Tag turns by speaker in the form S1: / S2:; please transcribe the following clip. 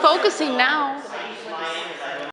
S1: focusing now.